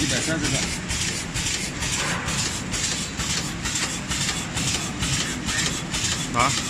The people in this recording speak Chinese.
一百三十个啊？